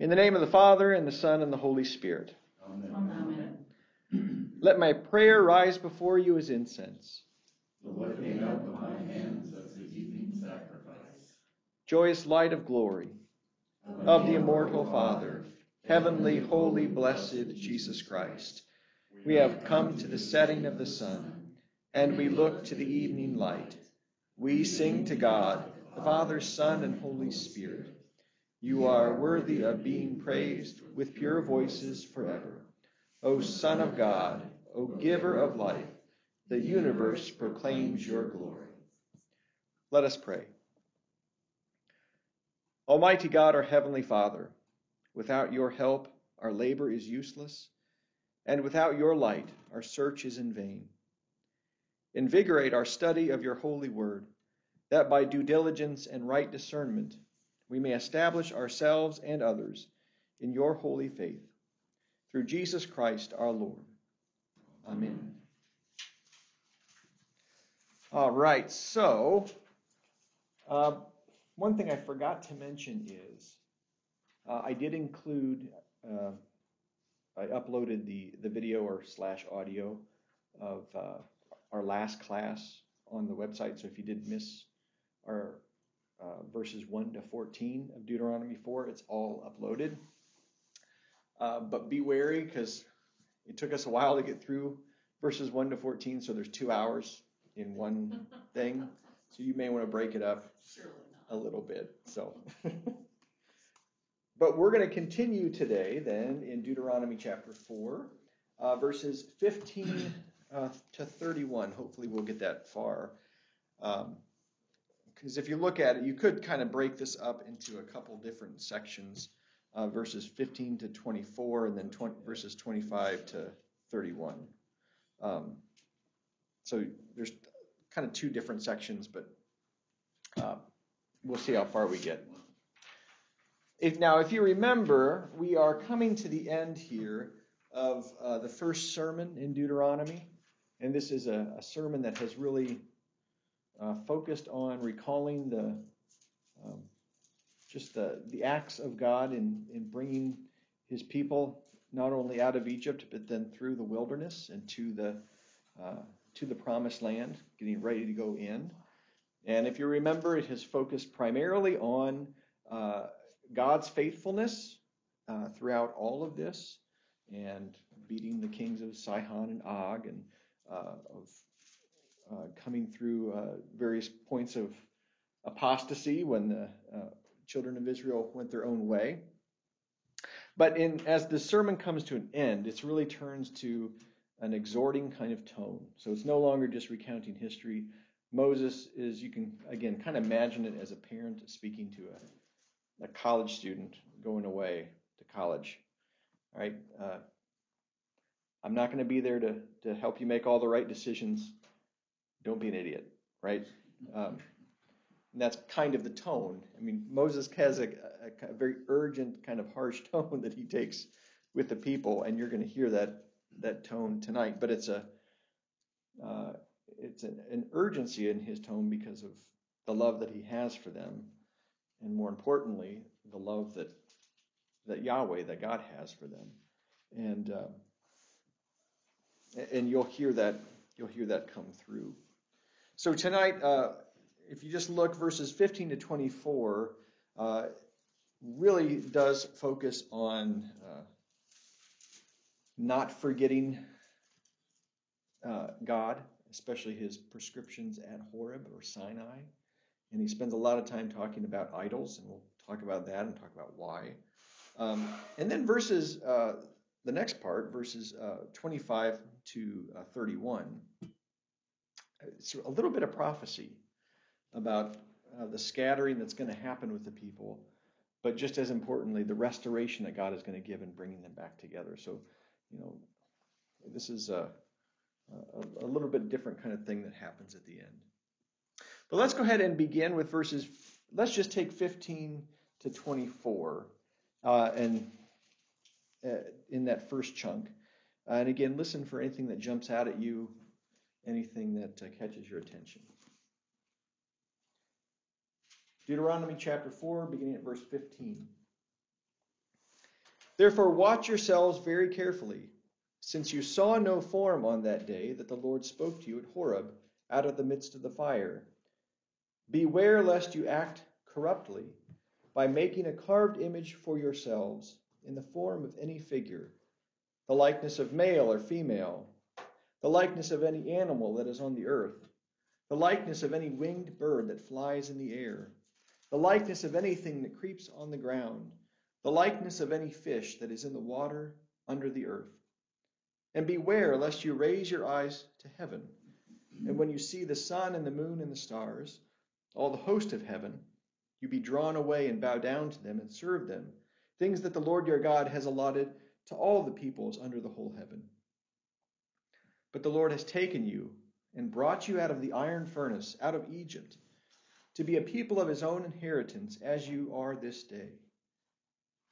In the name of the Father, and the Son, and the Holy Spirit. Amen. Let my prayer rise before you as incense. The lifting up of my hands as the evening sacrifice. Joyous light of glory, of the immortal Father, heavenly, holy, blessed Jesus Christ. We have come to the setting of the sun, and we look to the evening light. We sing to God, the Father, Son, and Holy Spirit. You are worthy of being praised with pure voices forever. O Son of God, O Giver of life, the universe proclaims your glory. Let us pray. Almighty God, our Heavenly Father, without your help, our labor is useless, and without your light, our search is in vain. Invigorate our study of your holy word, that by due diligence and right discernment we may establish ourselves and others in your holy faith. Through Jesus Christ our Lord. Amen. All right, so uh, one thing I forgot to mention is uh, I did include, uh, I uploaded the, the video or slash audio of uh, our last class on the website. So if you did miss our uh, verses 1 to 14 of Deuteronomy 4. It's all uploaded. Uh, but be wary because it took us a while to get through verses 1 to 14, so there's two hours in one thing. So you may want to break it up a little bit. So, but we're going to continue today then in Deuteronomy chapter 4, uh, verses 15 uh, to 31. Hopefully, we'll get that far. Um, because if you look at it, you could kind of break this up into a couple different sections, uh, verses 15 to 24, and then 20, verses 25 to 31. Um, so there's kind of two different sections, but uh, we'll see how far we get. If, now, if you remember, we are coming to the end here of uh, the first sermon in Deuteronomy, and this is a, a sermon that has really uh, focused on recalling the um, just the, the acts of God in, in bringing his people not only out of Egypt but then through the wilderness and to the uh, to the promised land, getting ready to go in. And if you remember, it has focused primarily on uh, God's faithfulness uh, throughout all of this, and beating the kings of Sihon and Og, and uh, of coming through uh, various points of apostasy when the uh, children of Israel went their own way. But in, as the sermon comes to an end, it really turns to an exhorting kind of tone. So it's no longer just recounting history. Moses is, you can again kind of imagine it as a parent speaking to a, a college student going away to college. All right, uh, I'm not going to be there to, to help you make all the right decisions don't be an idiot, right? Um, and that's kind of the tone. I mean, Moses has a, a, a, very urgent, kind of harsh tone that he takes with the people, and you're going to hear that that tone tonight. But it's a uh, it's an, an urgency in his tone because of the love that he has for them, and more importantly, the love that that Yahweh, that God has for them, and uh, and you'll hear that you'll hear that come through. So tonight, uh, if you just look verses 15 to 24, uh, really does focus on uh, not forgetting uh, God, especially his prescriptions at Horeb or Sinai. And he spends a lot of time talking about idols, and we'll talk about that and talk about why. Um, and then verses, uh, the next part, verses uh, 25 to 31 it's a little bit of prophecy about uh, the scattering that's going to happen with the people, but just as importantly, the restoration that God is going to give in bringing them back together. So, you know, this is a, a, a little bit different kind of thing that happens at the end. But let's go ahead and begin with verses. Let's just take 15 to 24, uh, and uh, in that first chunk. And again, listen for anything that jumps out at you anything that uh, catches your attention. Deuteronomy chapter 4, beginning at verse 15. Therefore, watch yourselves very carefully, since you saw no form on that day that the Lord spoke to you at Horeb out of the midst of the fire. Beware lest you act corruptly by making a carved image for yourselves in the form of any figure, the likeness of male or female, the likeness of any animal that is on the earth, the likeness of any winged bird that flies in the air, the likeness of anything that creeps on the ground the likeness of any fish that is in the water under the earth. And beware lest you raise your eyes to heaven, and when you see the sun and the moon and the stars, all the host of heaven, you be drawn away and bow down to them and serve them, things that the Lord your God has allotted to all the peoples under the whole heaven. But the Lord has taken you and brought you out of the iron furnace, out of Egypt, to be a people of his own inheritance, as you are this day.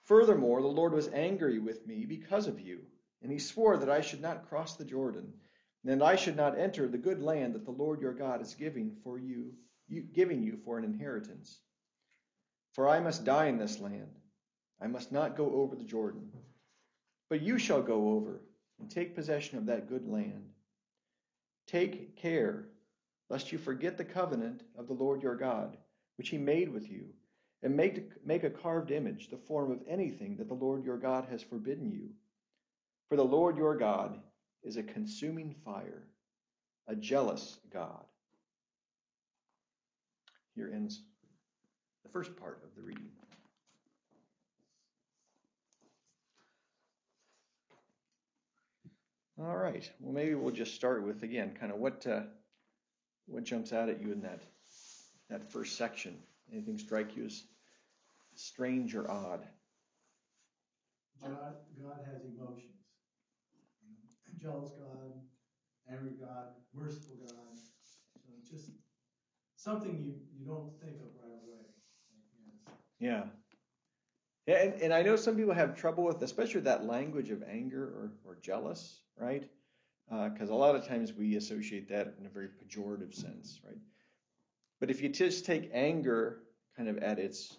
Furthermore, the Lord was angry with me because of you, and he swore that I should not cross the Jordan, and that I should not enter the good land that the Lord your God is giving for you, you giving you for an inheritance. For I must die in this land. I must not go over the Jordan. But you shall go over and take possession of that good land. Take care lest you forget the covenant of the Lord your God, which he made with you and make, make a carved image, the form of anything that the Lord your God has forbidden you. For the Lord your God is a consuming fire, a jealous God. Here ends the first part of the reading. All right. Well, maybe we'll just start with again, kind of what uh, what jumps out at you in that that first section. Anything strike you as strange or odd? God, God has emotions. Jealous God, angry God, merciful God. So just something you, you don't think of right away. Yeah. Yeah, and, and I know some people have trouble with, especially that language of anger or, or jealous, right? Because uh, a lot of times we associate that in a very pejorative sense, right? But if you just take anger kind of at its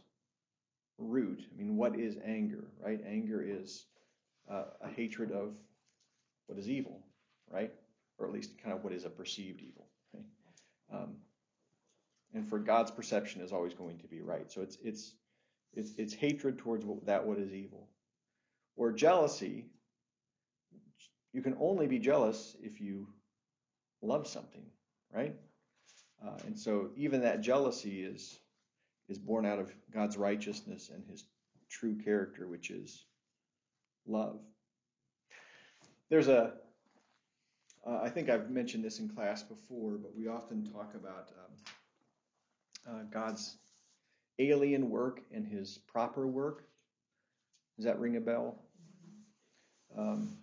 root. I mean, what is anger, right? Anger is uh, a hatred of what is evil, right? Or at least kind of what is a perceived evil. Right? Um, and for God's perception is always going to be right. So it's it's it's, it's hatred towards that what is evil. Or jealousy, you can only be jealous if you love something, right? Uh, and so even that jealousy is is born out of God's righteousness and his true character, which is love. There's a, uh, I think I've mentioned this in class before, but we often talk about um, uh, God's alien work and his proper work. Does that ring a bell? Um,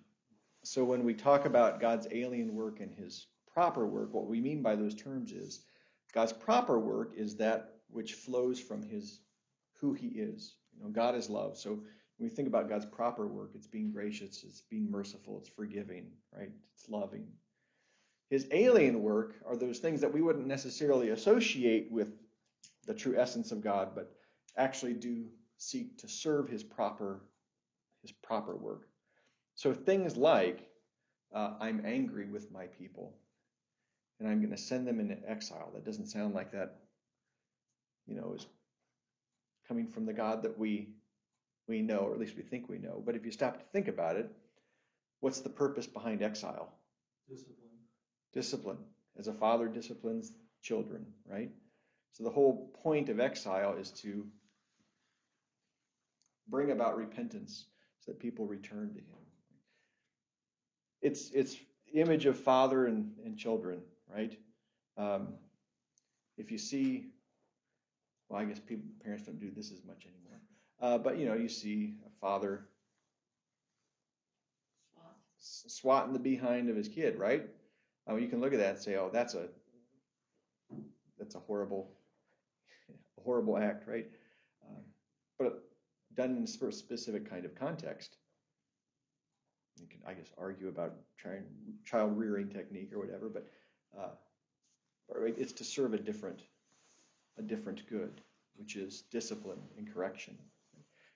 so when we talk about God's alien work and his proper work, what we mean by those terms is God's proper work is that which flows from his who he is. You know, God is love. So when we think about God's proper work, it's being gracious, it's being merciful, it's forgiving, right? It's loving. His alien work are those things that we wouldn't necessarily associate with the true essence of God, but actually do seek to serve his proper his proper work. So things like uh, I'm angry with my people, and I'm going to send them into exile. That doesn't sound like that you know, is coming from the God that we we know, or at least we think we know. But if you stop to think about it, what's the purpose behind exile? Discipline. Discipline. As a father disciplines children, right? So the whole point of exile is to bring about repentance so that people return to him. It's it's image of father and, and children, right? Um, if you see well, I guess people, parents don't do this as much anymore. Uh, but you know, you see a father swatting the behind of his kid, right? Mean, you can look at that and say, "Oh, that's a that's a horrible, horrible act," right? Uh, but done in a specific kind of context. You can, I guess, argue about child rearing technique or whatever, but uh, it's to serve a different a different good, which is discipline and correction.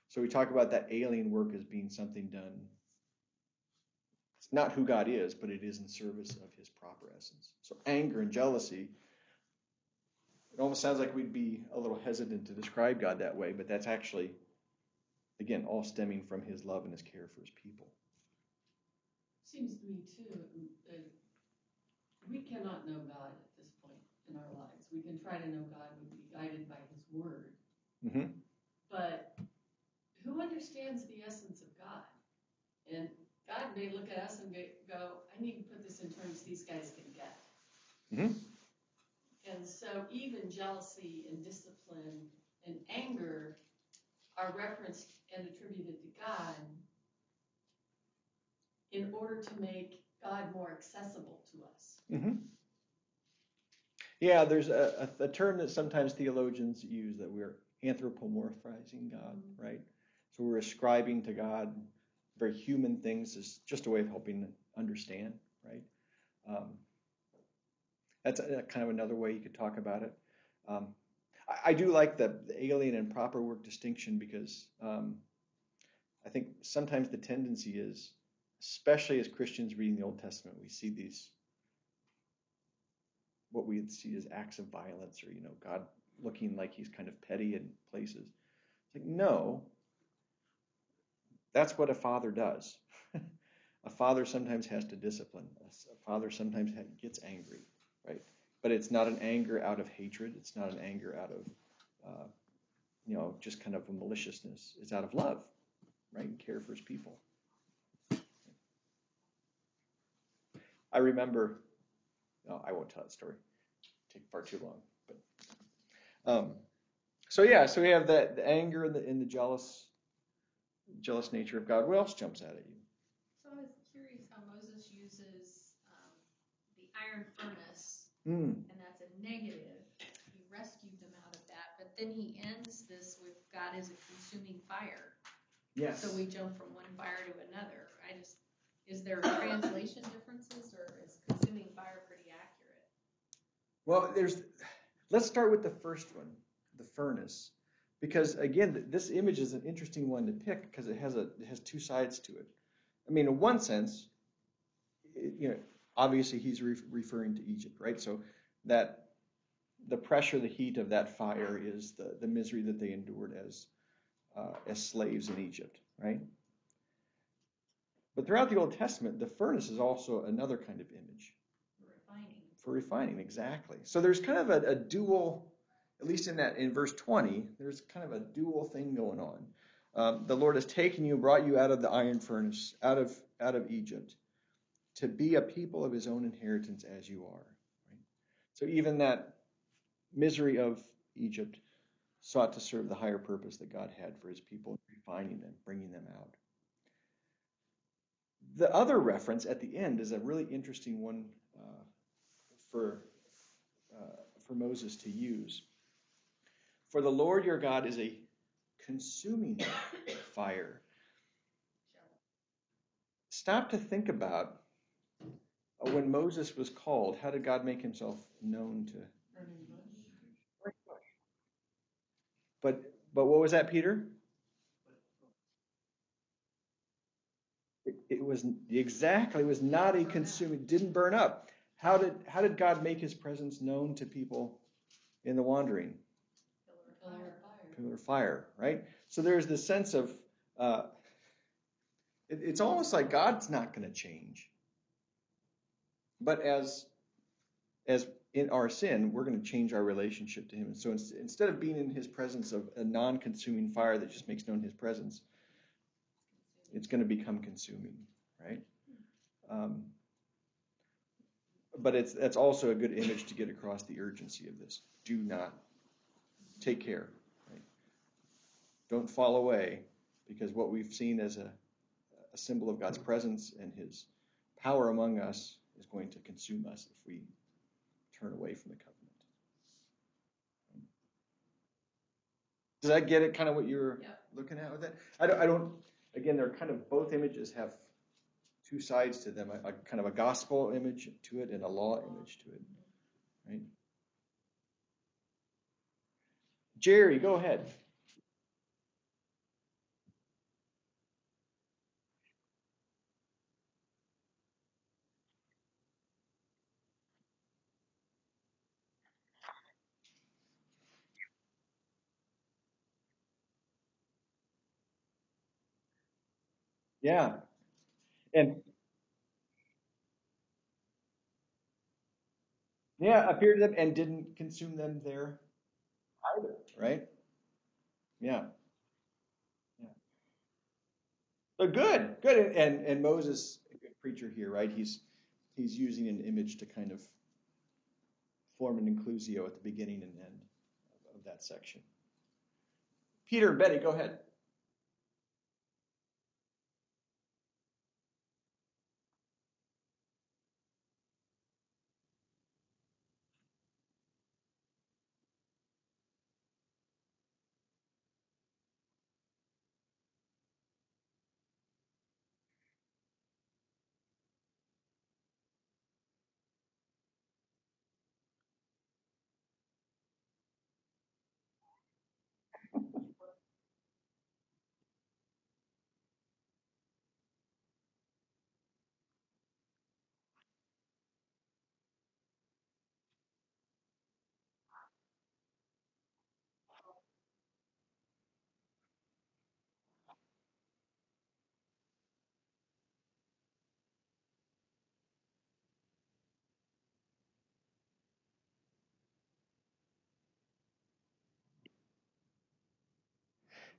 So we talk about that alien work as being something done. It's not who God is, but it is in service of his proper essence. So anger and jealousy, it almost sounds like we'd be a little hesitant to describe God that way, but that's actually, again, all stemming from his love and his care for his people. Seems to me too, that we cannot know God at this point in our lives. We can try to know God, we be guided by his word. Mm-hmm. But who understands the essence of God? And God may look at us and go, I need to put this in terms these guys can get. Mm-hmm. And so even jealousy and discipline and anger are referenced and attributed to God in order to make God more accessible to us. Mm-hmm. Yeah, there's a, a, a, term that sometimes theologians use that we're anthropomorphizing God, mm-hmm. right? So we're ascribing to God very human things as just a way of helping them understand, right? Um, that's a, a kind of another way you could talk about it. Um, I, I, do like the, the, alien and proper work distinction because um, I think sometimes the tendency is, especially as Christians reading the Old Testament, we see these what we see as acts of violence or you know God looking like he's kind of petty in places. It's like no, that's what a father does. a father sometimes has to discipline. A father sometimes gets angry, right? But it's not an anger out of hatred. It's not an anger out of, uh, you know, just kind of a maliciousness. It's out of love, right? And care for his people. I remember, no, I won't tell that story. It'd take far too long. But um, so yeah, so we have that the anger and the, and the jealous jealous nature of God. What else jumps out at you? So I was curious how Moses uses um, the iron furnace. Mm. and that's a negative. He rescued them out of that, but then he ends this with God is a consuming fire. Yes. So we jump from one fire to another. I just is there translation differences, or is consuming fire pretty accurate? Well, there's. Let's start with the first one, the furnace. Because again, this image is an interesting one to pick because it has a it has two sides to it. I mean, in one sense, it, you know, obviously he's re- referring to Egypt, right? So that the pressure, the heat of that fire is the, the misery that they endured as uh, as slaves in Egypt, right? But throughout the Old Testament, the furnace is also another kind of image. For refining. For refining, exactly. So there's kind of a, a dual at least in that in verse 20, there's kind of a dual thing going on. Um, the Lord has taken you, brought you out of the iron furnace, out of out of Egypt, to be a people of His own inheritance as you are. So even that misery of Egypt sought to serve the higher purpose that God had for His people, refining them, bringing them out. The other reference at the end is a really interesting one uh, for uh, for Moses to use. For the Lord your God is a consuming fire. Stop to think about when Moses was called, how did God make himself known to? But but what was that, Peter? It, it was exactly it was not a consuming, didn't burn up. How did how did God make his presence known to people in the wandering? pillar of fire. Pillar of fire, right? So there's this sense of uh, it, it's almost like God's not going to change, but as as in our sin, we're going to change our relationship to Him. So instead of being in His presence of a non-consuming fire that just makes known His presence, it's going to become consuming, right? Um, but it's that's also a good image to get across the urgency of this. Do not take care. Right? Don't fall away because what we've seen as a, a symbol of God's presence and his power among us going to consume us if we turn away from the covenant. Does that get it kind of what you're yep. looking at with that? I don't, I don't, again, they're kind of, both images have two sides to them, a, a kind of a gospel image to it and a law image to it, right? Jerry, go ahead. Yeah. And yeah, appeared to them and didn't consume them there either, right? Yeah. Yeah. So good, good. And and Moses, a good preacher here, right? He's he's using an image to kind of form an inclusio at the beginning and end of, that section. Peter and Betty, go ahead.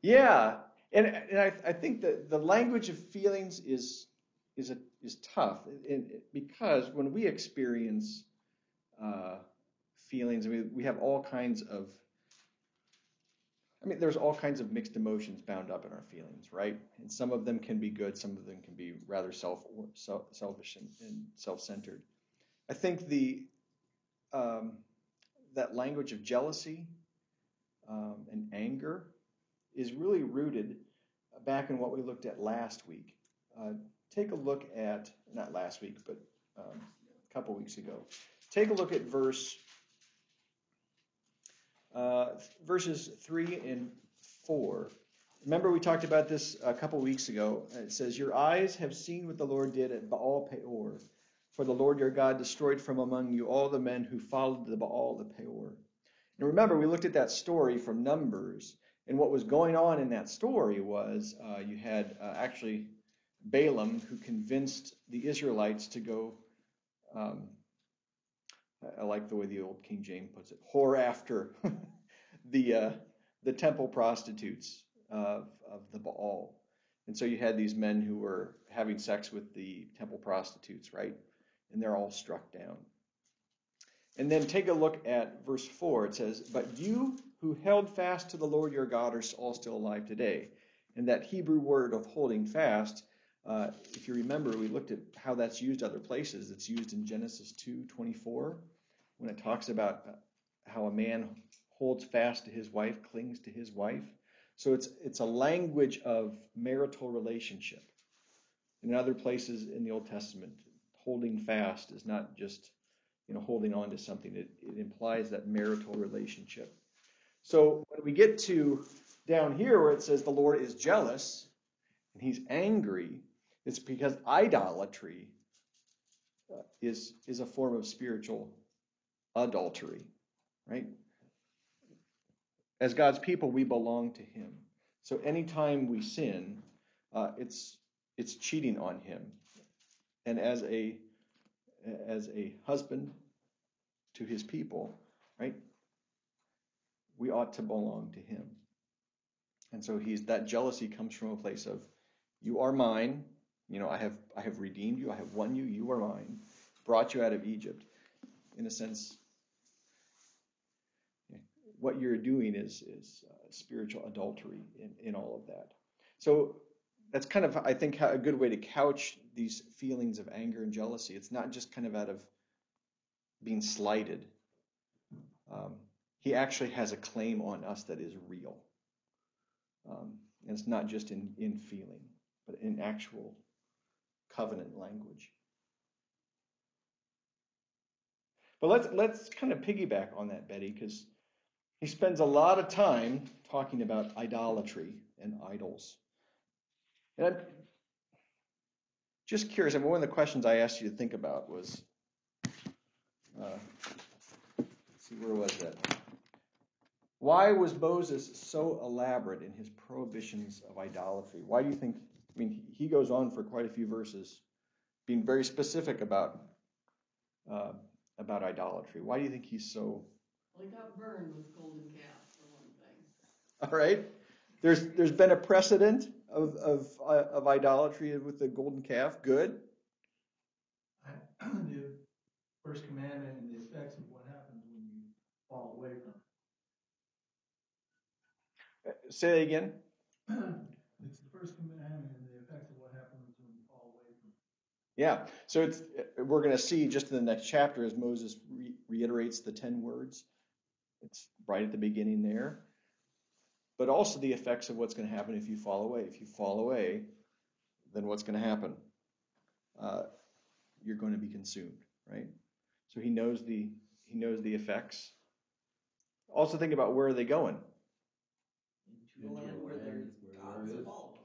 Yeah, and and I, I think that the language of feelings is is a, is tough because when we experience uh, feelings, I mean, we have all kinds of. I mean, there's all kinds of mixed emotions bound up in our feelings, right? And some of them can be good, some of them can be rather self, self selfish and, and self-centered. I think the um, that language of jealousy um, and anger is really rooted back in what we looked at last week. Uh, take a look at, not last week, but um, a couple weeks ago. Take a look at verse uh, verses 3 and 4. Remember, we talked about this a couple weeks ago. It says, Your eyes have seen what the Lord did at Baal Peor, for the Lord your God destroyed from among you all the men who followed the Baal of Peor. And remember, we looked at that story from Numbers, and what was going on in that story was uh, you had uh, actually Balaam who convinced the Israelites to go. Um, I like the way the old King James puts it, whore after the uh, the temple prostitutes of, of the Baal. And so you had these men who were having sex with the temple prostitutes, right? And they're all struck down. And then take a look at verse 4. It says, But you who held fast to the Lord your God are all still alive today. And that Hebrew word of holding fast, uh, if you remember, we looked at how that's used other places. It's used in Genesis 2:24 when it talks about uh, how a man holds fast to his wife, clings to his wife. So it's it's a language of marital relationship. In other places in the Old Testament, holding fast is not just you know holding on to something. It, it implies that marital relationship. So when we get to down here where it says the Lord is jealous and he's angry, it's because idolatry uh, is, is a form of spiritual adultery, right? As God's people, we belong to him. So anytime we sin, uh, it's it's cheating on him. And as a as a husband to his people, right? We ought to belong to him. And so he's that jealousy comes from a place of you are mine, you know, I have I have redeemed you, I have won you, you are mine, brought you out of Egypt. In a sense, what you're doing is is uh, spiritual adultery in, in all of that. So that's kind of I think a good way to couch these feelings of anger and jealousy. It's not just kind of out of being slighted. Um, he actually has a claim on us that is real. Um, and it's not just in, in feeling, but in actual covenant language. But let's let's kind of piggyback on that, Betty, because he spends a lot of time talking about idolatry and idols. And I'm just curious. I mean, one of the questions I asked you to think about was, uh, see, where was that? Why was Moses so elaborate in his prohibitions of idolatry? Why do you think I mean, he goes on for quite a few verses, being very specific about uh, about idolatry. Why do you think he's so? Well, he got burned with golden calf for one thing. All right, there's there's been a precedent of of uh, of idolatry with the golden calf. Good. The first commandment and the effects of what happens when you fall away from Say that again. It's the first commandment and the effects of what happens when you fall away from it. Yeah. So it's we're going to see just in the next chapter as Moses re- reiterates the ten words. It's right at the beginning there. But also the effects of what's going to happen if you fall away. If you fall away, then what's going to happen? Uh, you're going to be consumed, right? So he knows the he knows the effects. Also think about where are they going? Into the land where there's gods of all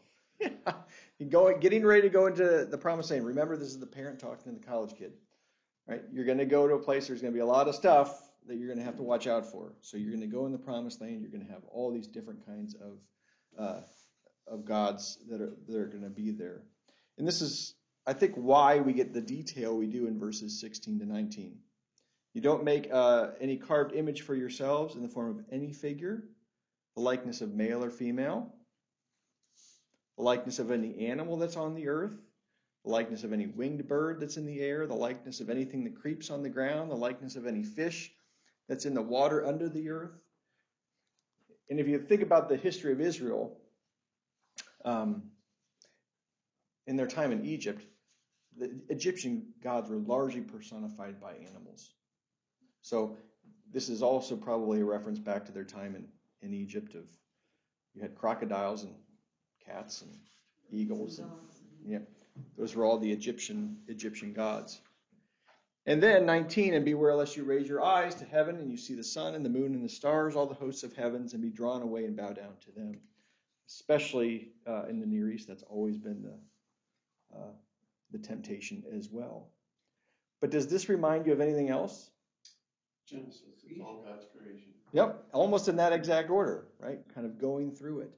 You going, getting ready to go into the promised land. Remember, this is the parent talking to the college kid, right? You're going to go to a place. There's going to be a lot of stuff that you're going to have to watch out for. So you're going to go in the promised land. You're going to have all these different kinds of uh, of gods that are that are going to be there. And this is, I think, why we get the detail we do in verses 16 to 19. You don't make uh, any carved image for yourselves in the form of any figure, the likeness of male or female the likeness of any animal that's on the earth, the likeness of any winged bird that's in the air, the likeness of anything that creeps on the ground, the likeness of any fish that's in the water under the earth. And if you think about the history of Israel, um, in their time in Egypt, the Egyptian gods were largely personified by animals. So this is also probably a reference back to their time in, in Egypt of you had crocodiles and cats and eagles and yeah those were all the egyptian egyptian gods. And then 19 and beware lest you raise your eyes to heaven and you see the sun and the moon and the stars all the hosts of heavens and be drawn away and bow down to them. Especially uh, in the near east that's always been the uh, the temptation as well. But does this remind you of anything else? Genesis, it's all God's creation. Yep, almost in that exact order, right? Kind of going through it.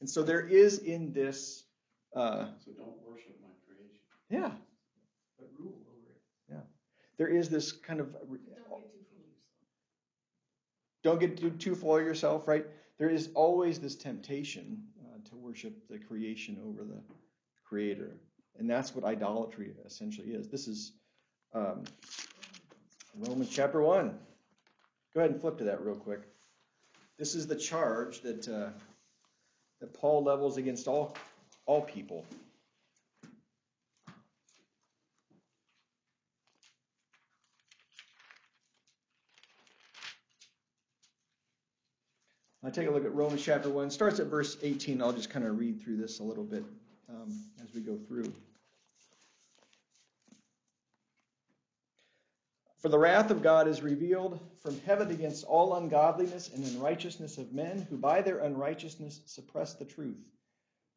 And so there is in this, uh, So don't worship my creation. yeah, But rule over it. Yeah. There is this kind of, Don't get too full of yourself. don't get too, too full of yourself, right? There is always this temptation uh, to worship the creation over the creator. And that's what idolatry essentially is. This is um, Romans chapter 1. Go ahead and flip to that real quick. This is the charge that. Uh, that Paul levels against all, all people. I take a look at Romans chapter 1. Starts at verse 18. I'll just kind of read through this a little bit um, as we go through. For the wrath of God is revealed from heaven against all ungodliness and unrighteousness of men who by their unrighteousness suppress the truth.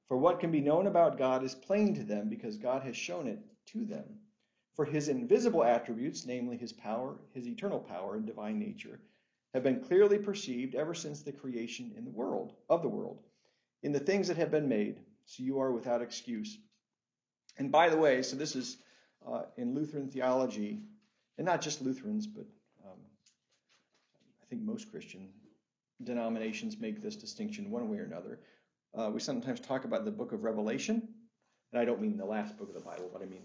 For what can be known about God is plain to them because God has shown it to them. For his invisible attributes, namely his power, his eternal power and divine nature, have been clearly perceived ever since the creation in the world of the world, in the things that have been made, so you are without excuse. And by the way, so this is uh, in Lutheran theology, and not just Lutherans, but um, I think most Christian denominations make this distinction one way or another. Uh, we sometimes talk about the book of Revelation, and I don't mean the last book of the Bible, but I mean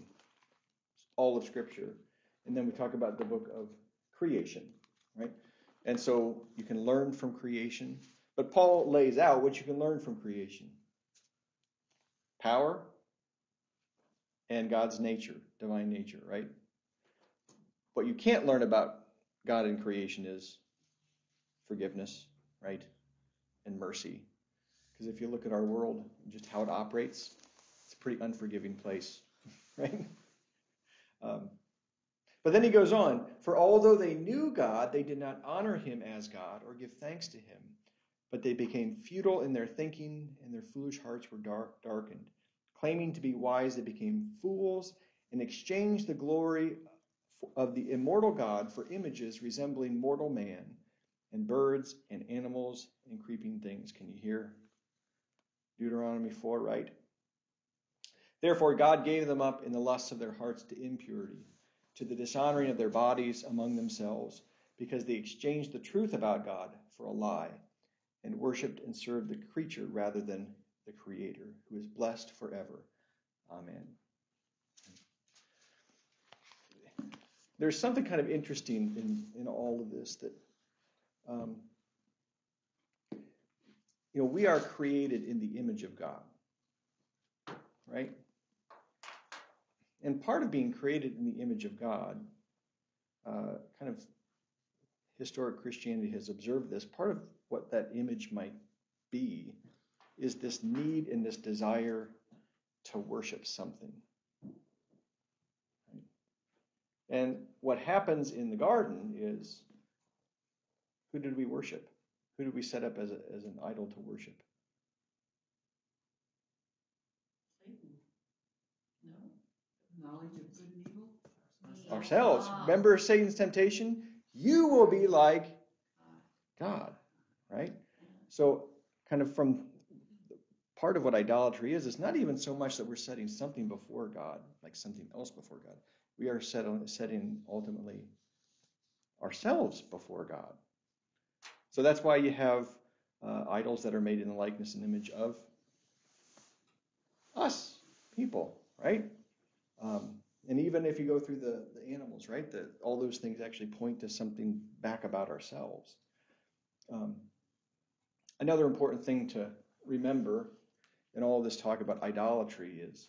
all of Scripture. And then we talk about the book of creation, right? And so you can learn from creation, but Paul lays out what you can learn from creation power and God's nature, divine nature, right? What you can't learn about God in creation is forgiveness, right? And mercy. Because if you look at our world, just how it operates, it's a pretty unforgiving place, right? Um, but then he goes on, for although they knew God, they did not honor him as God or give thanks to him, but they became futile in their thinking, and their foolish hearts were dark, darkened. Claiming to be wise, they became fools and exchanged the glory of the immortal God for images resembling mortal man and birds and animals and creeping things. Can you hear Deuteronomy 4 right? Therefore, God gave them up in the lusts of their hearts to impurity, to the dishonoring of their bodies among themselves, because they exchanged the truth about God for a lie, and worshipped and served the creature rather than the Creator, who is blessed forever. Amen. There's something kind of interesting in, in all of this that, um, you know, we are created in the image of God, right? And part of being created in the image of God, uh, kind of historic Christianity has observed this. Part of what that image might be is this need and this desire to worship something. Right? And what happens in the garden is who did we worship? Who did we set up as, a, as an idol to worship? Satan. No? Knowledge of good and evil? Ourselves. Ah. Remember Satan's temptation? You will be like God, right? So, kind of from part of what idolatry is, it's not even so much that we're setting something before God, like something else before God. We are set setting ultimately ourselves before God. So that's why you have uh, idols that are made in the likeness and image of us, people, right? Um, and even if you go through the, the animals, right, the, all those things actually point to something back about ourselves. Um, another important thing to remember in all this talk about idolatry is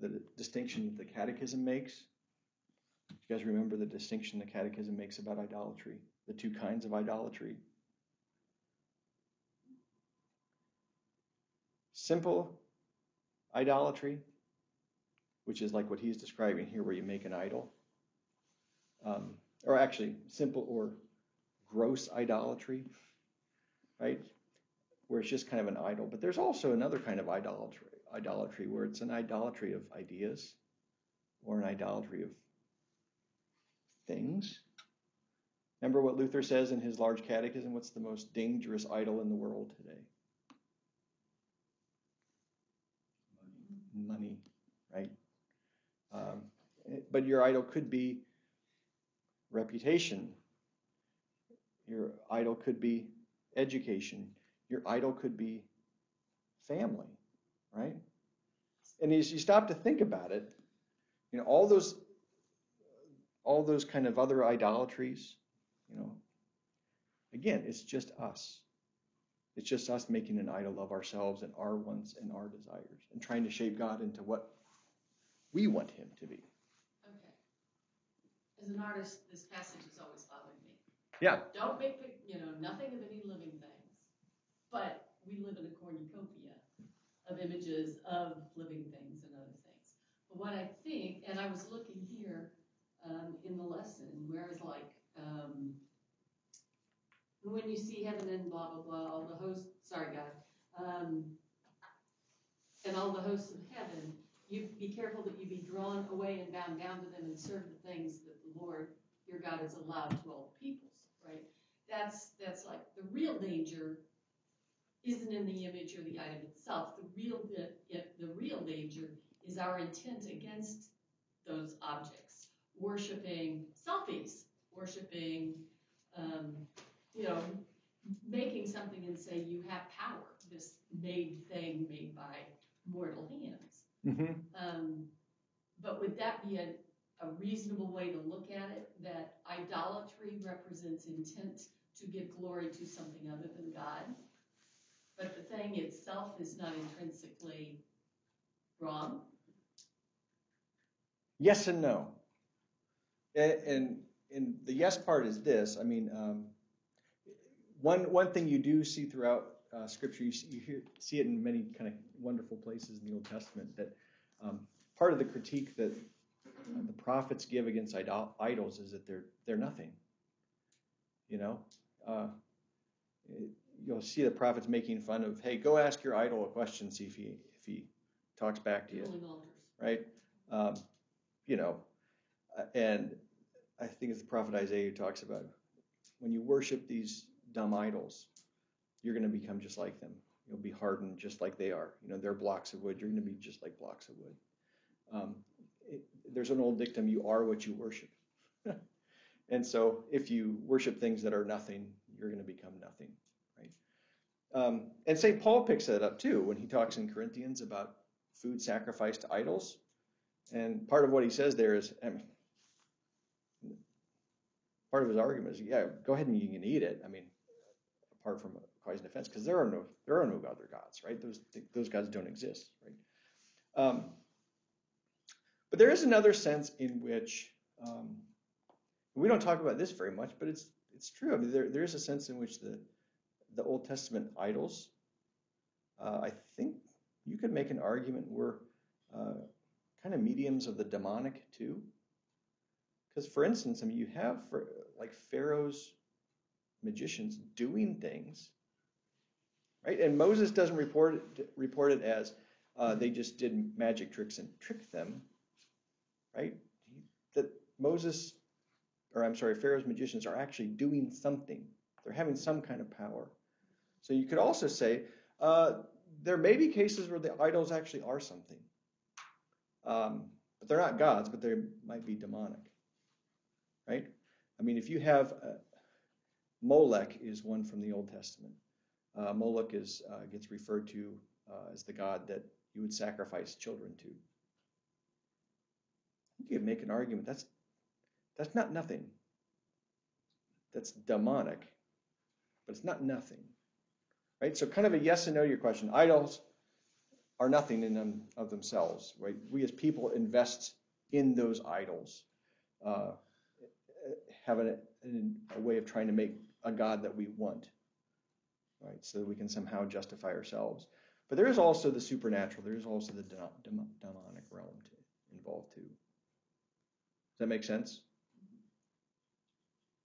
the distinction that the Catechism makes. You guys remember the distinction the Catechism makes about idolatry, the two kinds of idolatry? Simple idolatry, which is like what he's describing here, where you make an idol. Um, or actually, simple or gross idolatry, right? Where it's just kind of an idol. But there's also another kind of idolatry, idolatry where it's an idolatry of ideas or an idolatry of things. Remember what Luther says in his large catechism? What's the most dangerous idol in the world today? Money, right? Um, but your idol could be reputation. Your idol could be education. Your idol could be family, right? And as you stop to think about it, you know, all those all those kind of other idolatries, you know, again, it's just us. It's just us making an idol of ourselves and our wants and our desires and trying to shape God into what we want him to be. Okay. As an artist, this passage has always bothered me. Yeah. Don't make, you know, nothing of any living things. But we live in a cornucopia of images of living things and other things. But what I think, and I was looking here um, in the lesson, Whereas, like, um, when you see heaven and blah, blah, blah, all the hosts, sorry, God, um, and all the hosts of heaven, you be careful that you be drawn away and bound down to them and serve the things that the Lord your God has allowed to all peoples, right? That's that's like the real danger isn't in the image or the item itself. The real the, the real danger is our intent against those objects, worshiping selfies, worshiping, um, you know, making something and say you have power. This made thing made by mortal hands. Mm-hmm. Um, but would that be a, a reasonable way to look at it? That idolatry represents intent to give glory to something other than God, but the thing itself is not intrinsically wrong? Yes and no. And, and, the yes part is this. I mean, um, one one thing you do see throughout uh, Scripture, you see, you hear, see it in many kind of wonderful places in the Old Testament. That um, part of the critique that uh, the prophets give against idol- idols is that they're they're nothing. You know, uh, it- you'll see the prophets making fun of, hey, go ask your idol a question, see if he if he talks back to you right? Um, you know, and I think it's the prophet Isaiah who talks about when you worship these dumb idols, you're going to become just like them. You'll be hardened just like they are. You know, they're blocks of wood. You're going to be just like blocks of wood. Um, it, there's an old dictum: "You are what you worship." and so, if you worship things that are nothing, you're going to become nothing, right? Um, and St. Paul picks that up too when he talks in Corinthians about food sacrificed to idols. And part of what he says there is, I mean, part of his argument is, yeah, go ahead and you can eat it. I mean, apart from causing offense, because there are no there are no other gods, right? Those those gods don't exist, right? Um, but there is another sense in which um, we don't talk about this very much, but it's it's true. I mean, there there is a sense in which the the Old Testament idols, uh, I think you could make an argument were uh, kind of mediums of the demonic too. Because, for instance, I mean, you have for, like Pharaoh's magicians doing things, right? And Moses doesn't report it, report it as uh, they just did magic tricks and tricked them, right? That Moses, or I'm sorry, Pharaoh's magicians are actually doing something. They're having some kind of power. So you could also say uh, there may be cases where the idols actually are something. Um, but they're not gods, but they might be demonic right? I mean, if you have uh, Molech is one from the Old Testament. Uh, Moloch is uh, gets referred to uh, as the god that you would sacrifice children to. You could make an argument that's that's not nothing. That's demonic, but it's not nothing, right? So, kind of a yes and no to your question. Idols are nothing in them of themselves, right? We as people invest in those idols. Uh, have a, a way of trying to make a God that we want, right? So that we can somehow justify ourselves. But there is also the supernatural. There is also the demonic realm to, involved too. Does that make sense?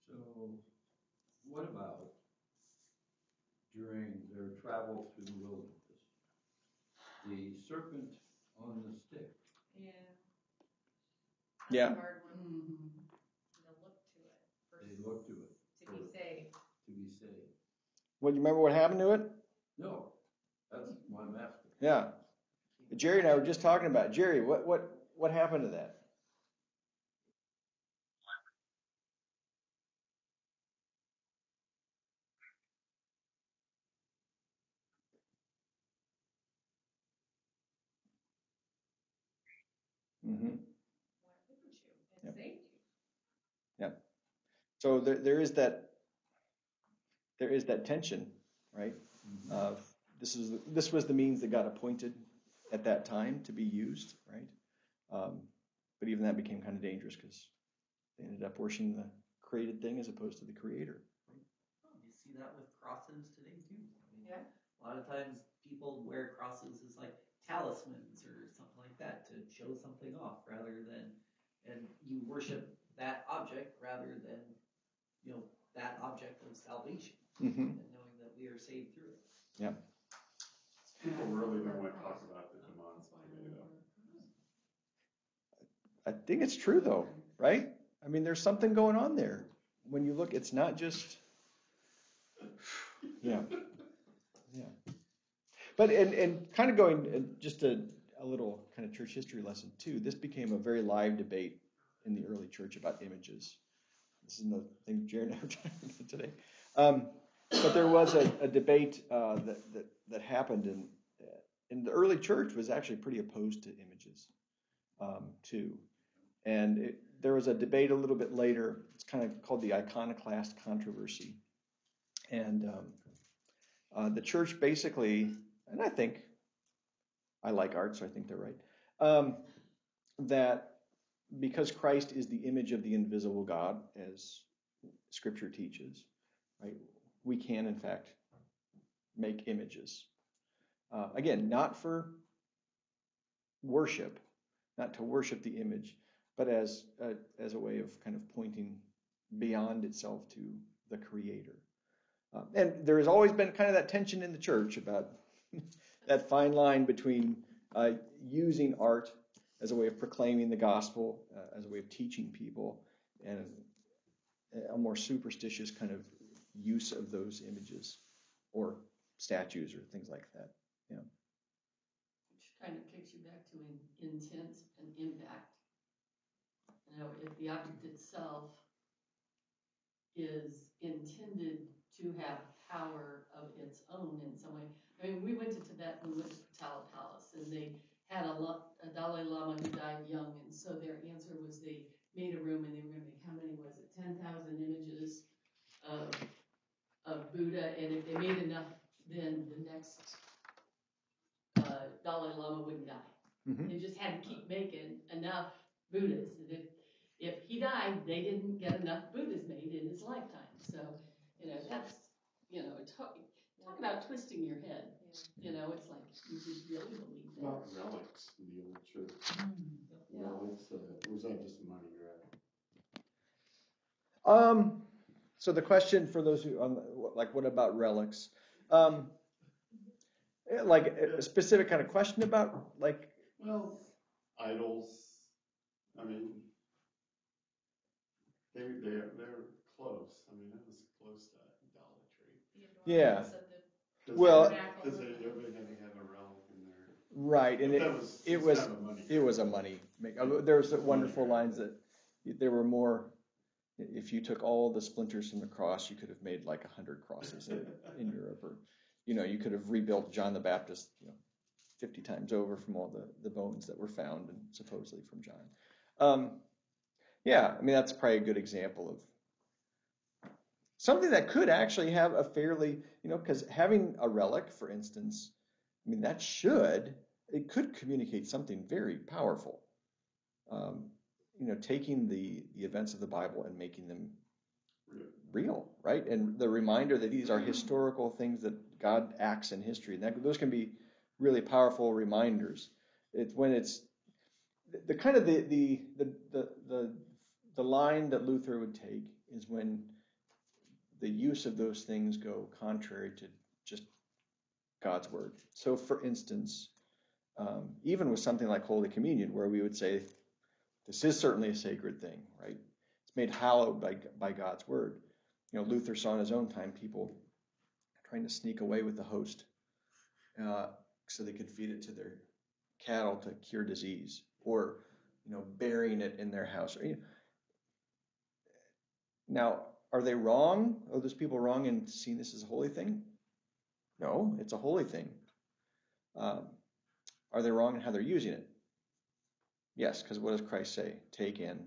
So, what about during their travel through the wilderness? The serpent on the stick. Yeah. Yeah. That's a hard mm-hmm one Mhm. to look to it They look to it to be saved. to be saved. Well, you remember what happened to it? No, that's what I'm asking. Yeah. Jerry and I were just talking about it. Jerry. What what what happened to that? Mm-hmm. Why wouldn't you? It Yep. saved you. So there, there is that there is that tension, right? Of this is this was the means that got appointed at that time to be used, right? Um, but even that became kind of dangerous because they ended up worshiping the created thing as opposed to the creator. Oh, You see that with crosses today too. I mean, Yeah. A lot of times people wear crosses as like talismans or something like that to show something off rather than, and you worship that object rather than, you know, that object of salvation Mm-hmm. and knowing that we are saved through it. Yeah. People really don't want to talk about the demonic That's I today, though. I think it's true though, right? I mean, there's something going on there. When you look, it's not just, yeah, yeah. But and and kind of going just a, a little kind of church history lesson too. This became a very live debate in the early church about images. This is the thing Jared and I were talking about today. Um, but there was a, a debate uh, that, that that happened in in the early church was actually pretty opposed to images um, too. And it, there was a debate a little bit later. It's kind of called the iconoclast controversy. And um, uh, the church basically, and I think, I like art, so I think they're right, um, that because Christ is the image of the invisible God, as Scripture teaches, right, we can in fact make images. Uh, again, not for worship, not to worship the image, but as a, as a way of kind of pointing beyond itself to the Creator. Uh, and there has always been kind of that tension in the church about that fine line between uh, using art as a way of proclaiming the gospel, uh, as a way of teaching people, and a more superstitious kind of use of those images or statues or things like that. Which kind of takes you back to in, intent and impact. You know, if the object itself is intended to have power of its own in some way. I mean, we went to Tibet, and we went to Potala Palace, and they had a, a Dalai Lama who died young, and so their answer was they made a room and they were gonna make, how many was it, ten thousand images of, of Buddha, and if they made enough, then the next, uh, Dalai Lama wouldn't die. Mhm. They just had to keep making enough Buddhas, and if, if he died, they didn't get enough Buddhas made in his lifetime, so, you know, that's, you know, talk, talk about twisting your head, you know, it's like, you just really believe that. Not relics in the old church. Yeah. Relics, uh, was that just a money grab? Um, so the question for those who, on, the- like, what about relics? Um, like a specific kind of question about, like, Well, idols, I mean, they, they're, they're close, I mean, it was close to idolatry. The Yeah. of the Does Well- tabernacle. Does it, everybody had to have a relic in there? right, and But it, was, it it's was- kind of a money. it was a money make, uh, there was wonderful lines that, there were more, if you took all the splinters from the cross, you could have made like a hundred crosses in, in Europe, or, you know, you could have rebuilt John the Baptist, you know, fifty times over from all the, the bones that were found and supposedly from John. Um, yeah, I mean, that's probably a good example of something that could actually have a fairly, you know, because having a relic, for instance, I mean, that should, it could communicate something very powerful. Um, you know, taking the, the events of the Bible and making them Real. right? And the reminder that these are historical things that God acts in history, and that, those can be really powerful reminders. It's when it's the, the kind of the the the the the line that Luther would take is when the use of those things go contrary to just God's word. So, for instance, um, even with something like Holy Communion, where we would say, this is certainly a sacred thing, right? It's made hallowed by, by God's word. You know, Luther saw in his own time people trying to sneak away with the host uh, so they could feed it to their cattle to cure disease, or you know, burying it in their house. Now, are they wrong? Are those people wrong in seeing this as a holy thing? No, it's a holy thing. Um, are they wrong in how they're using it? Yes, because what does Christ say? Take in,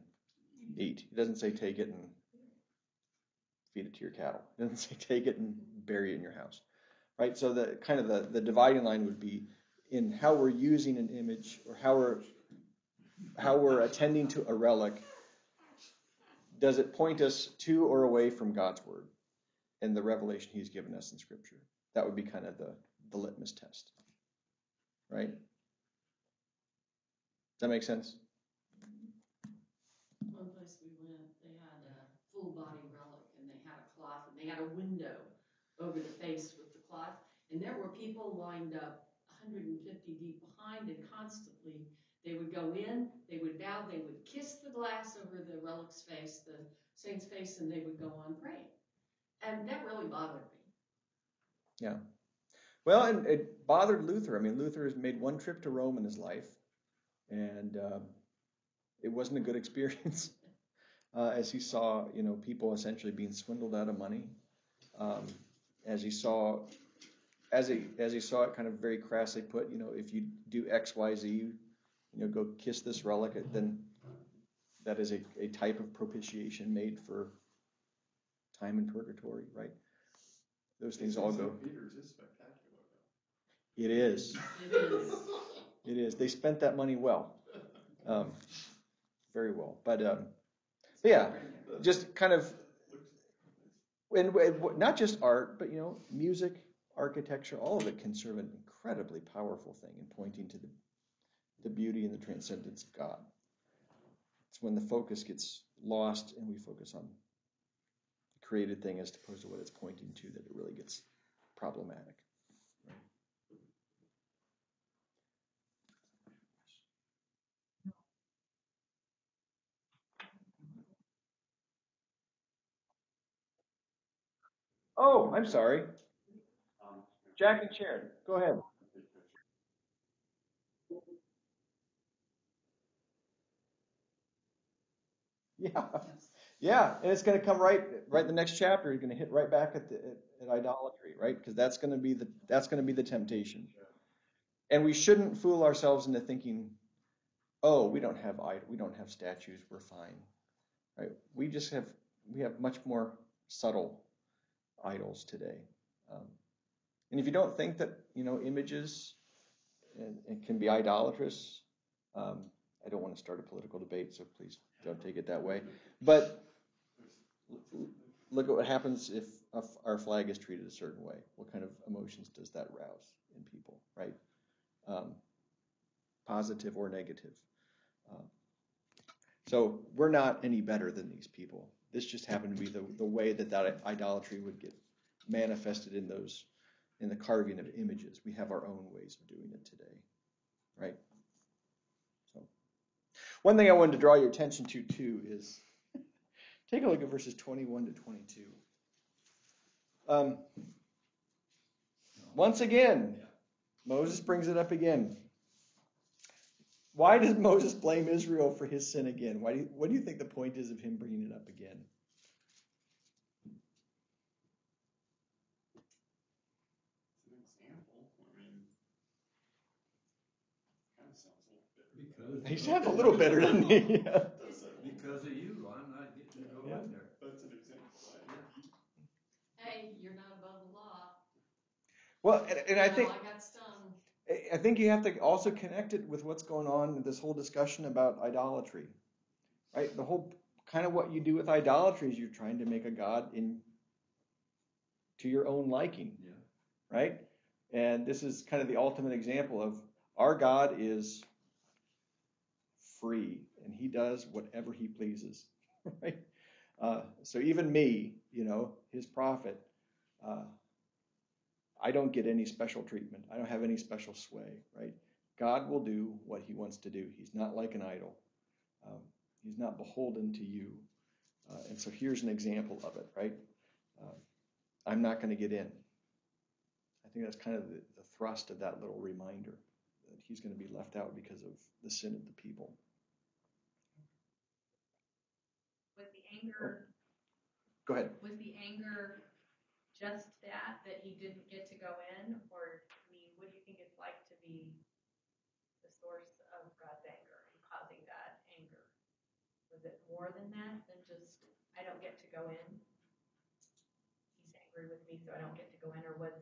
eat. He doesn't say take it and feed it to your cattle. He doesn't say take it and bury it in your house. Right? So the kind of the, the dividing line would be in how we're using an image or how we're how we're attending to a relic. Does it point us to or away from God's word and the revelation He's given us in Scripture? That would be kind of the, the litmus test. Right? Does that make sense? One place we went, they had a full body relic and they had a cloth and they had a window over the face with the cloth. And there were people lined up hundred and fifty deep behind and constantly they would go in, they would bow, they would kiss the glass over the relic's face, the saint's face, and they would go on praying. And that really bothered me. Yeah. Well, and it bothered Luther. I mean, Luther has made one trip to Rome in his life, and um, it wasn't a good experience. Uh, as he saw, you know, people essentially being swindled out of money, um, as he saw, as he as he saw it, kind of very crassly put, you know, if you do X, Y, Z, you know, go kiss this relic, then that is a, a type of propitiation made for time in purgatory, right? Those things all go. Peter's is spectacular It is. It is. It is. They spent that money well, um, very well. But um, but yeah, just kind of, and, and not just art, but you know, music, architecture, all of it can serve an incredibly powerful thing in pointing to the the beauty and the transcendence of God. It's when the focus gets lost and we focus on the created thing as opposed to what it's pointing to that it really gets problematic. Oh, I'm sorry. Um, Jack and Sharon, go ahead. Yeah, yeah, and it's going to come right, right. The next chapter, you're going to hit right back at the at, at idolatry, right? Because that's going to be the that's going to be the temptation. And we shouldn't fool ourselves into thinking, oh, we don't have id- we don't have statues, we're fine, right? We just have we have much more subtle idols today. Um, and if you don't think that you know images and, and can be idolatrous, um, I don't want to start a political debate, so please don't take it that way. But look at what happens if our flag is treated a certain way. What kind of emotions does that rouse in people, right? Um, positive or negative. Um, so we're not any better than these people. This just happened to be the, the way that that idolatry would get manifested in those in the carving of images. We have our own ways of doing it today, right? One thing I wanted to draw your attention to too is take a look at verses 21 to 22. Um, once again, Moses brings it up again. Why does Moses blame Israel for his sin again? Why do you, what do you think the point is of him bringing it up again? It's an example. I mean, kind of sounds a little bitter. Because. He sounds a little better, than me. Yeah. Because of you, I'm not getting to go in there. But it's an example. right? Hey, you're not above the law. Well, and, and I No, think I got stung. I- I think you have to also connect it with what's going on in this whole discussion about idolatry, right? The whole kind of what you do with idolatry is you're trying to make a god in to your own liking, Yeah. right? And this is kind of the ultimate example of our God is free and he does whatever he pleases, right? Uh, so even me, you know, his prophet, uh, I don't get any special treatment. I don't have any special sway, right? God will do what he wants to do. He's not like an idol. Um, he's not beholden to you. Uh, and so here's an example of it, right? Uh, I'm not going to get in. I think that's kind of the, the thrust of that little reminder that he's going to be left out because of the sin of the people. Was the anger, Go ahead. was the anger just that, that he didn't get to go in? Or, I mean, what do you think it's like to be the source of God's anger and causing that anger? Was it more than that, than just, I don't get to go in? He's angry with me, so I don't get to go in, or was,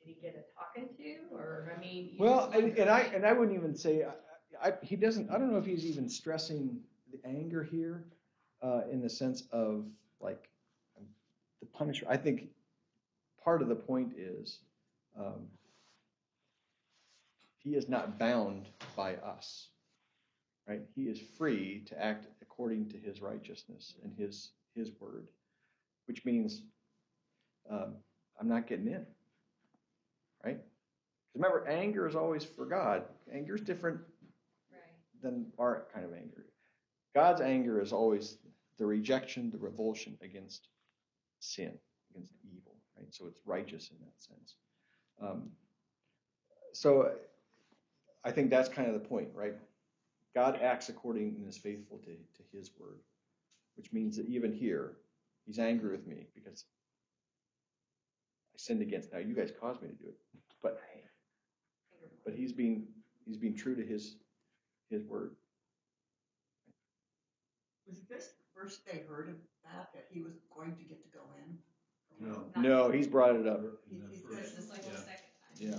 did he get a talking to, or, I mean? Well, and, and I and I wouldn't even say I, I, he doesn't. I don't know if he's even stressing the anger here, uh, in the sense of like the punishment. I think part of the point is um, he is not bound by us, right? He is free to act according to his righteousness and his his word, which means um, I'm not getting in, right? Remember, anger is always for God. Anger is different Right. than our kind of anger. God's anger is always the rejection, the revulsion against sin, against evil, right? So it's righteous in that sense. Um, so I think that's kind of the point, right? God acts according and is faithful to, to his word, which means that even here, he's angry with me because I sinned against. Now you guys caused me to do it, but but he's being he's being true to his his word. Was this first they heard of that, that he was going to get to go in? No. No, he's brought it up. He- he first- This is like the yeah. second time. Yeah.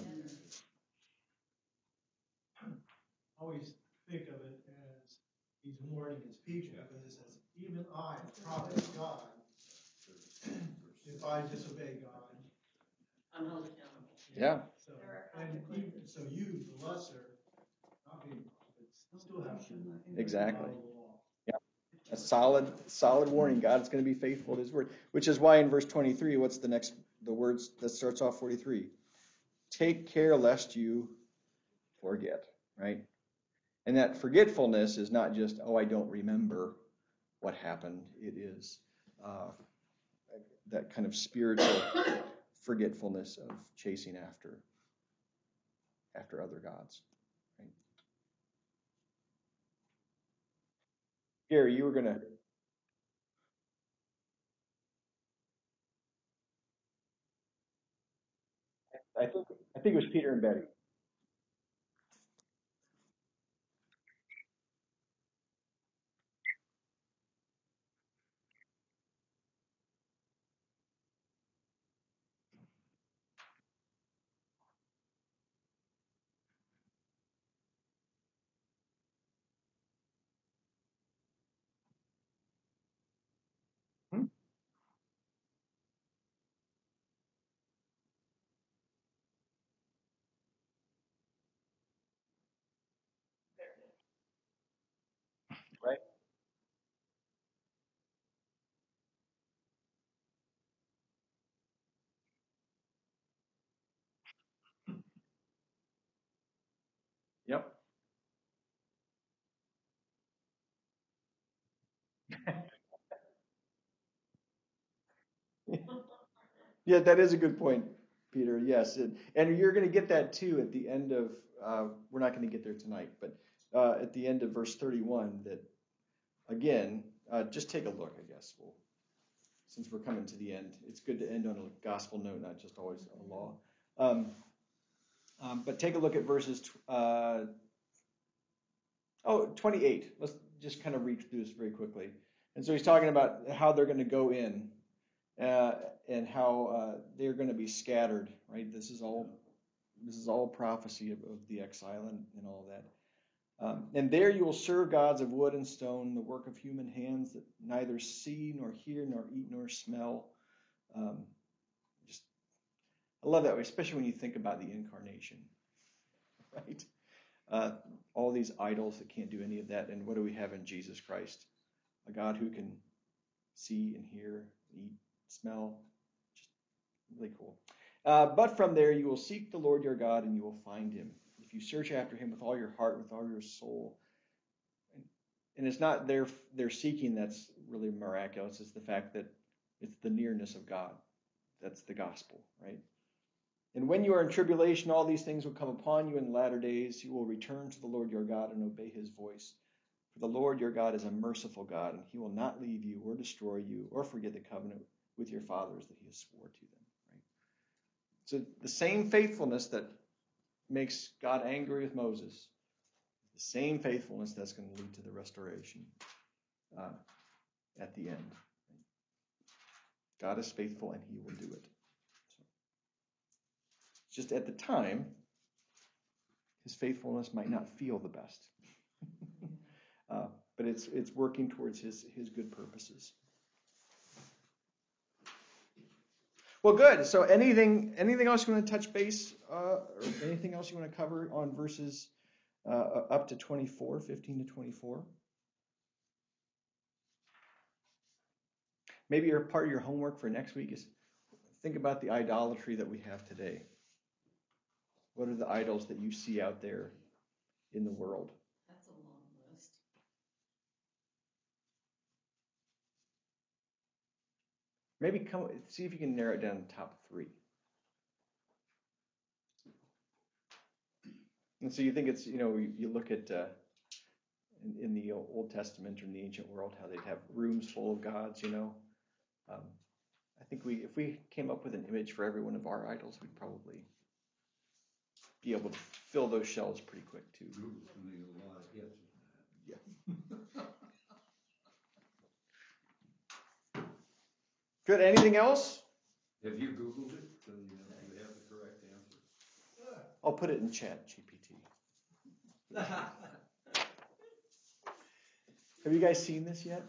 Always think of it as he's warning his people, because it says, even I, the prophet of God, if I disobey God. I'm held accountable. Yeah, So, There are and even, so you, the lesser, not being prophets, still have to. Exactly. follow the law. A solid solid warning. God is going to be faithful to His word, which is why in verse 23, what's the next the words that starts off 43? Take care lest you forget, right? And that forgetfulness is not just oh I don't remember what happened. It is uh, that kind of spiritual forgetfulness of chasing after after other gods. Gary, you were going to. I think I think it was Peter and Betty. Yeah, that is a good point, Peter. Yes, and, and you're going to get that too at the end of. Uh, we're not going to get there tonight, but uh, at the end of verse 31, that again, uh, just take a look. I guess we'll, since we're coming to the end, it's good to end on a gospel note, not just always on a law. Um, um, but take a look at verses. Uh, oh, 28. Let's just kind of read through this very quickly. And so he's talking about how they're going to go in and how uh, they're going to be scattered. Right. This is all. This is all prophecy of, of the exile and, and all that. Um, and there you will serve gods of wood and stone, the work of human hands that neither see nor hear nor eat nor smell. Um, just, I love that, way, especially when you think about the incarnation, right? Uh, all these idols that can't do any of that, and what do we have in Jesus Christ? A God who can see and hear, eat, smell. Just really cool. Uh, but from there you will seek the Lord your God and you will find him. If you search after him with all your heart, with all your soul. And, it's not their their seeking that's really miraculous, it's the fact that it's the nearness of God. That's the gospel, right? And when you are in tribulation, all these things will come upon you in the latter days. You will return to the Lord your God and obey his voice. For the Lord your God is a merciful God, and he will not leave you or destroy you or forget the covenant with your fathers that he has swore to them. Right? So the same faithfulness that makes God angry with Moses, the same faithfulness that's going to lead to the restoration uh, at the end. God is faithful and he will do it. So, just at the time, his faithfulness might not feel the best. uh, but it's it's working towards his his good purposes. Well, good. So, anything anything else you want to touch base, uh, or anything else you want to cover on verses uh, up to 24, 15 to 24? Maybe your part of your homework for next week is think about the idolatry that we have today. What are the idols that you see out there in the world? That's a long list. Maybe come see if you can narrow it down to top three. And so you think it's, you know, you, look at uh, in, in the Old Testament or in the ancient world how they'd have rooms full of gods, you know. Um, I think we, if we came up with an image for every one of our idols, we'd probably be able to fill those shelves pretty quick too. Google's gonna get a lot of hits on that. Good. Anything else? Have you Googled it, so you know you have the correct answer? I'll put it in Chat GPT. Have you guys seen this yet?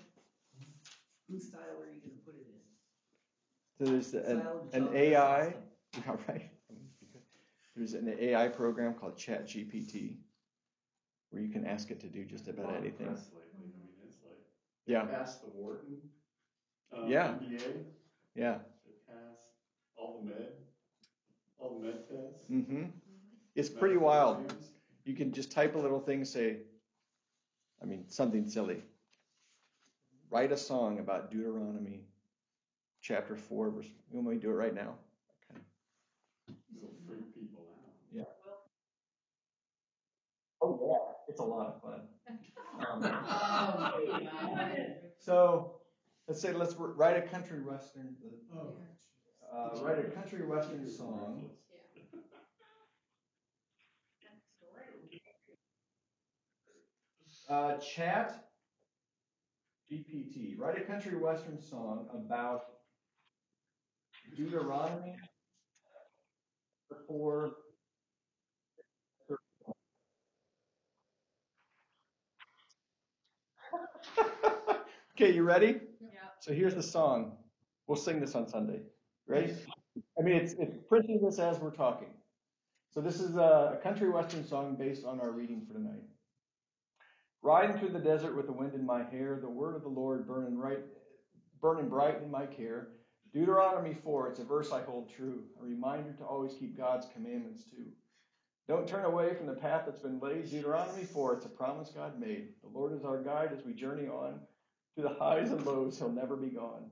Whose style are you gonna put it in? So there's an, an AI. Awesome. Yeah, right. There's an AI program called Chat GPT where you can ask it to do just about Lot anything. press. I mean, it's like Yeah, pass the Wharton. Um, Yeah. MBA. yeah. It passed all the med, all the med tests. hmm It's pretty medical wild. exams. You can just type a little thing, say, I mean, something silly. Write a song about Deuteronomy chapter 4, verse. You want me to do it right now? Okay. It'll freak people out. Yeah. Oh, yeah. It's a lot of fun. Um, Oh, so let's say let's write a country western uh, Oh. uh, write a country western song. Uh, chat gpt write a country western song about deuteronomy before okay you ready? So here's the song. We'll sing this on Sunday. Ready? I mean, it's, it's printing this as we're talking. So this is a country western song based on our reading for tonight. Riding through the desert with the wind in my hair, the word of the Lord burning right, burning bright in my care. Deuteronomy 4, it's a verse I hold true, a reminder to always keep God's commandments too. Don't turn away from the path that's been laid. Deuteronomy 4, it's a promise God made. The Lord is our guide as we journey on. Through the highs and lows, he'll never be gone.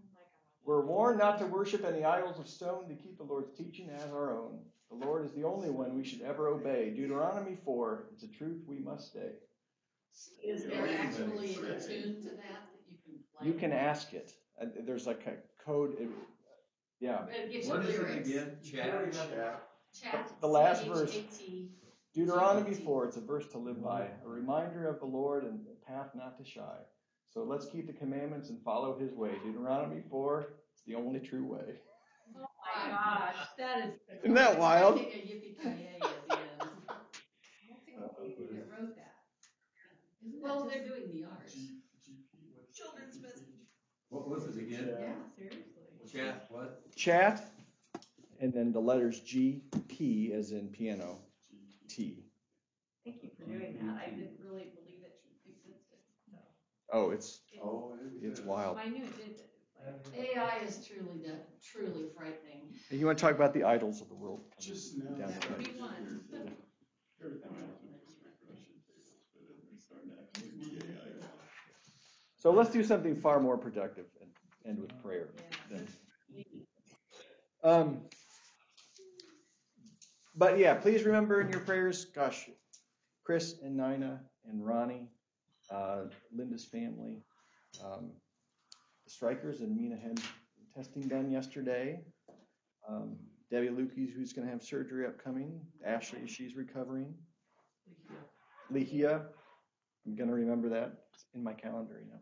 My God. We're warned not to worship any idols of stone, to keep the Lord's teaching as our own. The Lord is the only one we should ever obey. Deuteronomy 4, it's a truth we must stay. Is there actually a tune to that that you can play? You can ask it. Uh, There's like a code. it- yeah. It gives you What is it again? Chat? Chat. The last verse, Deuteronomy 4, it's a verse to live by, a reminder of the Lord and a path not to shy. So let's keep the commandments and follow his way. Deuteronomy 4, it's the only true way. Oh my gosh, that is. Isn't that wild? I think a yippee-ki-yay at the end. That's who wrote that. Isn't Well, they're doing the art. Children's message. What was it again? Yeah, seriously. Chat, what? Chat, and then the letters G, P as in piano, T. Thank you for doing that. I didn't really believe it existed, so. Oh, it's Oh, it's wild. I knew it did, like. AI is truly, de- truly frightening. And you want to talk about the idols of the world? Just now. Down the road. Everything else is regression tables, but it's starting to actually be AI. So let's do something far more productive and end with prayer. Yeah. Um, but yeah, please remember in your prayers, gosh, Chris and Nina and Ronnie, Linda's family, um, the strikers and Mina had testing done yesterday. Um, Debbie Lukey, who's going to have surgery upcoming. Ashley, she's recovering. Lehia, I'm going to remember that. It's in my calendar, you know.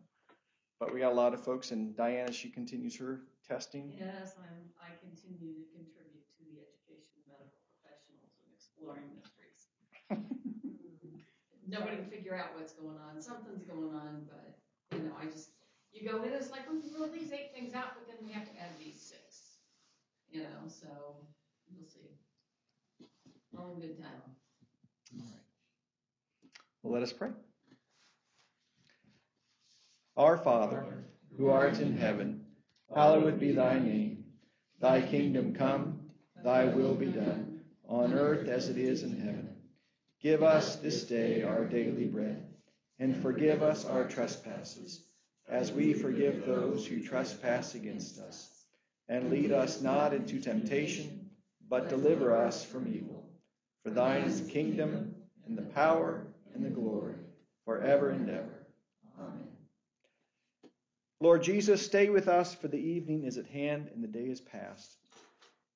But we got a lot of folks, and Diana, she continues her testing. Yes, I'm, I continue to contribute to the education of medical professionals and exploring. Nobody can figure out what's going on. Something's going on, but, you know, I just, you go in, it's like, we can rule these eight things out, but then we have to add these six. You know, so we'll see. All in good time. All right. Well, let us pray. Our Father, who art in heaven, hallowed be thy name. Thy kingdom come, thy will be done, on earth as it is in heaven. Give us this day our daily bread, and forgive us our trespasses, as we forgive those who trespass against us. And lead us not into temptation, but deliver us from evil. For thine is the kingdom, and the power, and the glory, forever and ever. Amen. Lord Jesus, stay with us, for the evening is at hand and the day is past.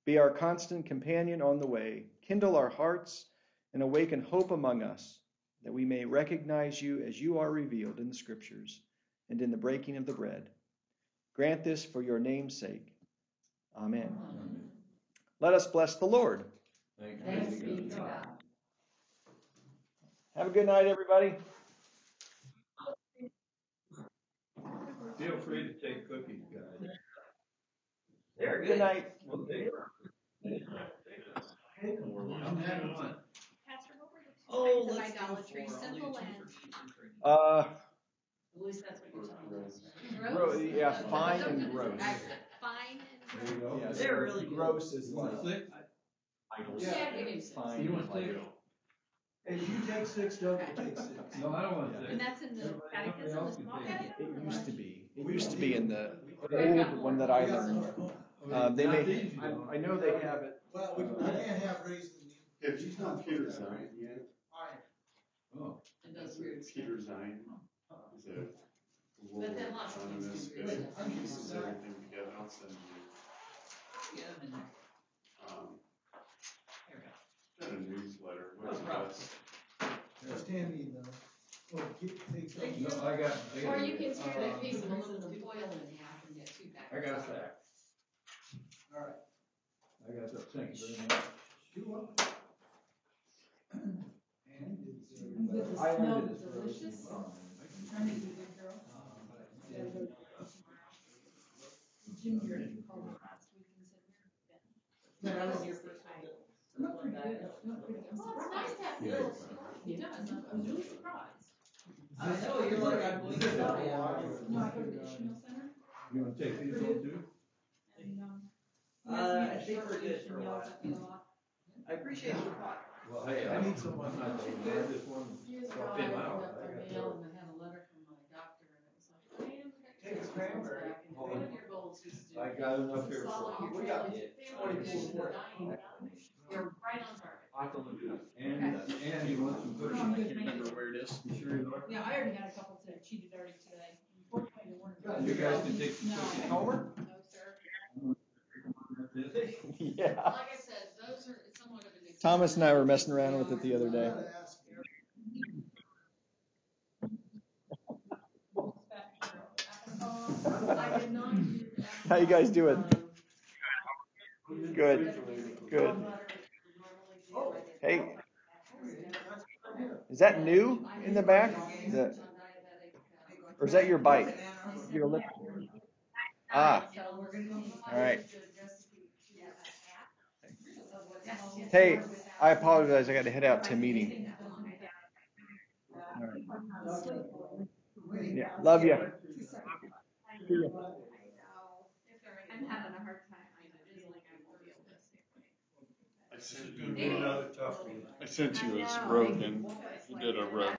Be our constant companion on the way. Kindle our hearts and awaken hope among us, that we may recognize you as you are revealed in the Scriptures and in the breaking of the bread. Grant this for your name's sake. Amen. Let us bless the Lord. Thanks be to God. Have a good night, everybody. Feel free to take cookies, guys. They're Good good. night. Well, they- How many want? Pastor, what were the two Oh, kinds of let's go idolatry? for, I'll do Simple two and. for teachers training. Uh, At least that's what you're telling us. Gro- yeah, fine and gross. Fine There you and. go. yeah, They're really good. gross is You like want six? idols. Yeah, give him six. Fine You is want like six? If you take six, Doug will take six. No, I don't want Yeah. six. And that's in the Everybody- catechism, everybody the else can take it. catechism? It or used to be. It used to be in the old one that I learned. Uh, they Not may, these, you I, don't. I know they have it. Well, we, we can't have raisins. If you know Peter Zeihan yet, Fine. Oh, It does weird stuff. Peter Zeihan is a But then lots of things autonomous, do but weird it stuff. pieces everything together, I'll send you, Yeah, I'm in there. um, There we go. got a newsletter, what's No the problem. best? Just hand me the. Or get, take some. Thank you. No, I got, I got. Or you can tear that piece of aluminum foil in half and get two packs. I got a sack. All right. I got that, thank you very much. You up? And it's, Did the I smell learned it is really- delicious? Trying to be a good girl. Jim, you're called last week and said you're. That was your first time. Well, it's nice to have people, he does, I was really surprised. I know, you're like, I'm going to No. I go to the Ishmael Center You wanna take these home too? and, um. Uh, I think we're good for a yells while. at me a lot. I appreciate you. Well, hey, I need someone, I'm not taking that, I just want Years ago, drop I in opened out. up the mail and I had a letter from my doctor and it was like, hey, I'm Take a cranberry. back and one of your goals is to. I got enough here Swallow for. your We got family, family 24 tradition more. of dying young. You're right on target. And, and you want some cookies? I can't remember where it is. You sure you are? Yeah, I already had a couple today, cheated already today. Unfortunately, they weren't. Good. You guys can take some No. cookies. Homer? No, sir. That's it. Yeah. Like I said, those are somewhat of an. Thomas and I were messing around with it the other day. How you guys doing? Good, good. Hey, is that new in the back? Is that, or is that your bike? Your lip? Ah, all right. Hey, I apologize. I got to head out to a meeting. All right. Yeah, love you. I know. I'm having a hard time. I know, like I won't be able to stay away. I sent you, I sent you a I know. Rogan, he did a Rogan